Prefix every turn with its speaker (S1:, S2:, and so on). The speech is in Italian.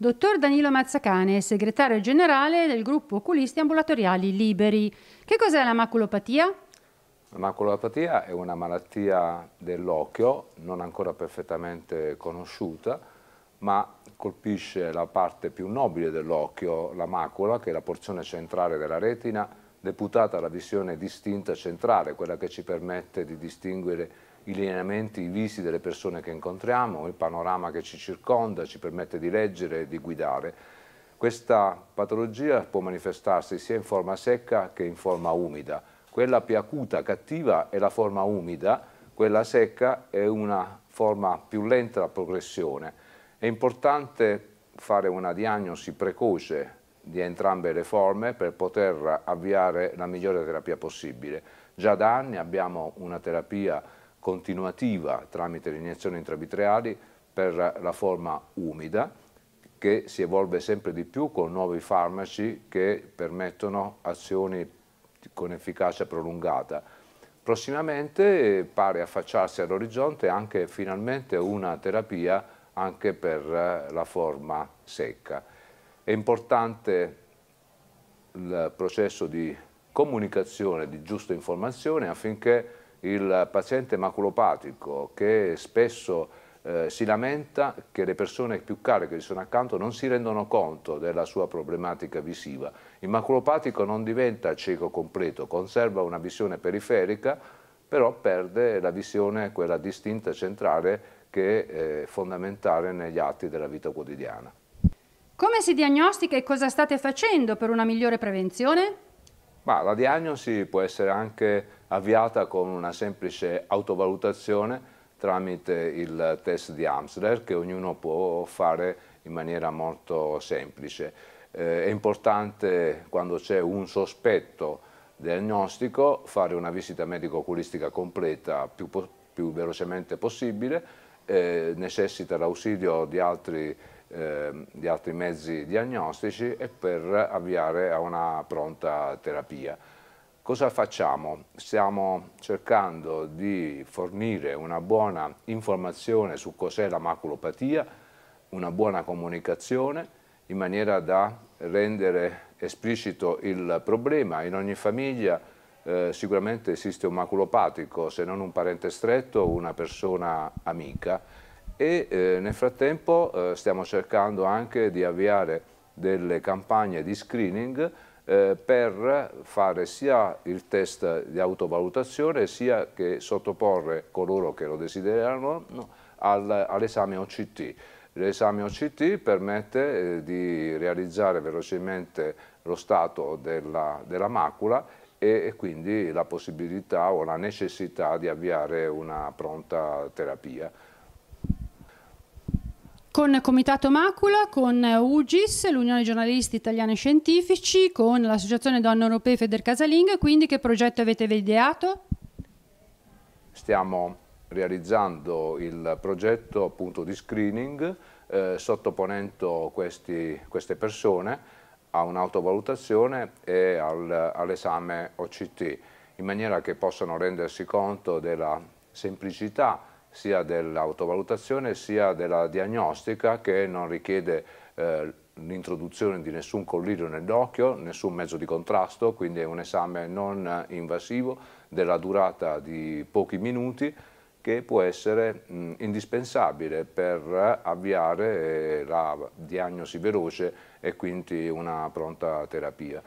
S1: Dottor Danilo Mazzacane, segretario generale del gruppo oculisti ambulatoriali Liberi. Che cos'è la maculopatia?
S2: La maculopatia è una malattia dell'occhio non ancora perfettamente conosciuta, ma colpisce la parte più nobile dell'occhio, la macula, che è la porzione centrale della retina, deputata alla visione distinta centrale, quella che ci permette di distinguere i lineamenti, i visi delle persone che incontriamo, il panorama che ci circonda, ci permette di leggere e di guidare. Questa patologia può manifestarsi sia in forma secca che in forma umida. Quella più acuta, cattiva, è la forma umida, quella secca è una forma più lenta la progressione. È importante fare una diagnosi precoce di entrambe le forme per poter avviare la migliore terapia possibile. Già da anni abbiamo una terapia continuativa tramite le iniezioni intravitreali per la forma umida che si evolve sempre di più con nuovi farmaci che permettono azioni con efficacia prolungata. Prossimamente pare affacciarsi all'orizzonte anche finalmente una terapia anche per la forma secca. È importante il processo di comunicazione, di giusta informazione affinché il paziente maculopatico che spesso eh, si lamenta che le persone più care che gli sono accanto non si rendono conto della sua problematica visiva. Il maculopatico non diventa cieco completo, conserva una visione periferica, però perde la visione, quella distinta centrale, che è fondamentale negli atti della vita quotidiana.
S1: Come si diagnostica e cosa state facendo per una migliore prevenzione?
S2: Ma la diagnosi può essere anche avviata con una semplice autovalutazione tramite il test di Amsler che ognuno può fare in maniera molto semplice. Eh, è importante quando c'è un sospetto diagnostico fare una visita medico-oculistica completa più, più velocemente possibile, eh, necessita l'ausilio di altri eh, di altri mezzi diagnostici e per avviare a una pronta terapia. Cosa facciamo? Stiamo cercando di fornire una buona informazione su cos'è la maculopatia, una buona comunicazione in maniera da rendere esplicito il problema. In ogni famiglia eh, sicuramente esiste un maculopatico, se non un parente stretto, una persona amica e eh, nel frattempo eh, stiamo cercando anche di avviare delle campagne di screening eh, per fare sia il test di autovalutazione sia che sottoporre coloro che lo desiderano al, all'esame OCT. L'esame OCT permette eh, di realizzare velocemente lo stato della, della macula e, e quindi la possibilità o la necessità di avviare una pronta terapia
S1: con Comitato Macula, con UGIS, l'Unione Giornalisti Italiani Scientifici, con l'Associazione Donne Europee Federcasalinga, quindi che progetto avete ideato?
S2: Stiamo realizzando il progetto appunto di screening eh, sottoponendo questi, queste persone a un'autovalutazione e al, all'esame OCT in maniera che possano rendersi conto della semplicità sia dell'autovalutazione sia della diagnostica che non richiede eh, l'introduzione di nessun collirio nell'occhio, nessun mezzo di contrasto, quindi è un esame non invasivo della durata di pochi minuti che può essere mh, indispensabile per avviare la diagnosi veloce e quindi una pronta terapia.